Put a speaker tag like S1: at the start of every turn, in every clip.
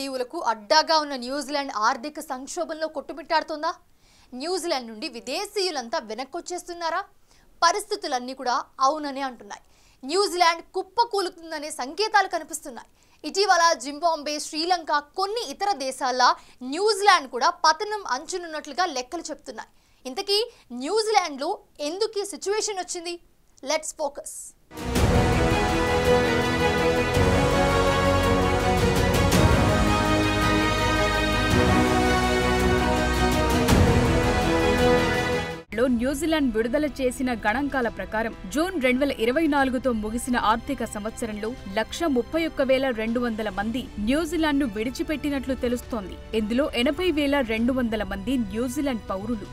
S1: మాల్దీవులకు అడ్డాగా ఉన్న న్యూజిలాండ్ ఆర్థిక సంక్షోభంలో కొట్టుమిట్టాడుతోందా? న్యూజిలాండ్ నుండి విదేశీయులంతా వెనక్కొచ్చేస్తున్నారా? పరిస్థితులన్నీ కూడా అవుననే అంటున్నాయి. న్యూజిలాండ్ కుప్పకూలుతుందనే సంకేతాలు కనిపిస్తున్నాయి. ఇటీవల జింబాంబే శ్రీలంక కొన్ని ఇతర దేశాల న్యూజిలాండ్ కూడా పతనం అంచునున్నట్లుగా లెక్కలు చెప్తున్నాయి. ఇంతకీ న్యూజిలాండ్లో ఎందుకు ఈ సిచ్యువేషన్ వచ్చింది? Let's focus.
S2: లో న్యూజిలాండ్ విడుదల చేసిన గణాంకాల ప్రకారం జూన్ రెండు వేల ఇరవై నాలుగుతో ముగిసిన ఆర్థిక సంవత్సరంలో లక్ష ముప్పై ఒక్క వేల రెండు వందల మంది న్యూజిలాండ్ను విడిచిపెట్టినట్లు తెలుస్తోంది. ఇందులో ఎనభై వేల రెండు వందల మంది న్యూజిలాండ్ పౌరులు.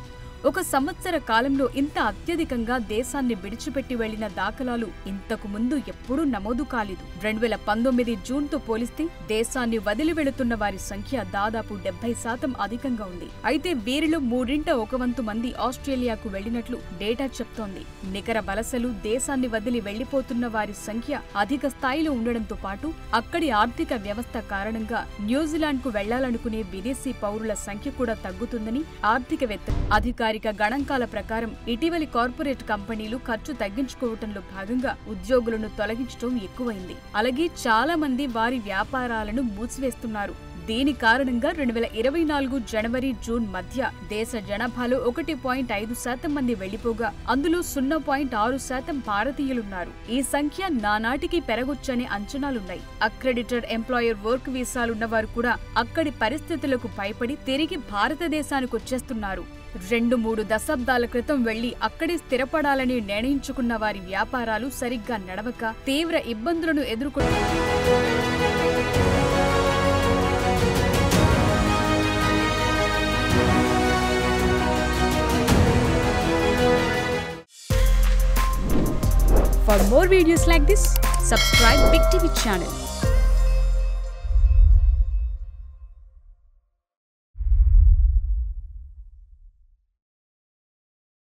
S2: ఒక సంవత్సర కాలంలో ఇంత అత్యధికంగా దేశాన్ని విడిచిపెట్టి వెళ్ళిన దాఖలాలు ఇంతకు ముందు ఎప్పుడూ నమోదు కాలేదు. రెండు వేల పంతొమ్మిది జూన్తో పోలిస్తే దేశాన్ని వదిలి వెళుతున్న వారి సంఖ్య దాదాపు డెబ్బై శాతం అధికంగా ఉంది. అయితే వీరిలో మూడింట ఒక వంతు మంది ఆస్ట్రేలియాకు వెళ్ళినట్లు డేటా చెప్తోంది. నికర వలసలు దేశాన్ని వదిలి వెళ్ళిపోతున్న వారి సంఖ్య అధిక స్థాయిలో ఉండడంతో పాటు అక్కడి ఆర్థిక వ్యవస్థ కారణంగా న్యూజిలాండ్కు వెళ్ళాలనుకునే విదేశీ పౌరుల సంఖ్య కూడా తగ్గుతుందని ఆర్థికవేత్త అధికారి అధికారిక గణాంకాల ప్రకారం ఇటీవలి కార్పొరేట్ కంపెనీలు ఖర్చు తగ్గించుకోవటంలో భాగంగా ఉద్యోగులను తొలగించడం ఎక్కువైంది. అలాగే చాలా మంది వారి వ్యాపారాలను మూసివేస్తున్నారు. దీని కారణంగా రెండు వేల ఇరవై నాలుగు జనవరి జూన్ మధ్య దేశ జనాభాలో ఒకటి పాయింట్ ఐదు శాతం మంది వెళ్ళిపోగా అందులో సున్నా పాయింట్ ఆరు శాతం భారతీయులున్నారు. ఈ సంఖ్య నానాటికి పెరగొచ్చనే అంచనాలున్నాయి. అక్రెడిటెడ్ ఎంప్లాయర్ వర్క్ వీసాలున్నవారు కూడా అక్కడి పరిస్థితులకు భయపడి తిరిగి భారతదేశానికి వచ్చేస్తున్నారు రెండు మూడు దశాబ్దాల క్రితం వెళ్ళి అక్కడే స్థిరపడాలని నిర్ణయించుకున్న వారి వ్యాపారాలు సరిగ్గా నడవక తీవ్ర ఇబ్బందులను ఎదుర్కొంటున్నారు For more videos like this, subscribe Big TV channel.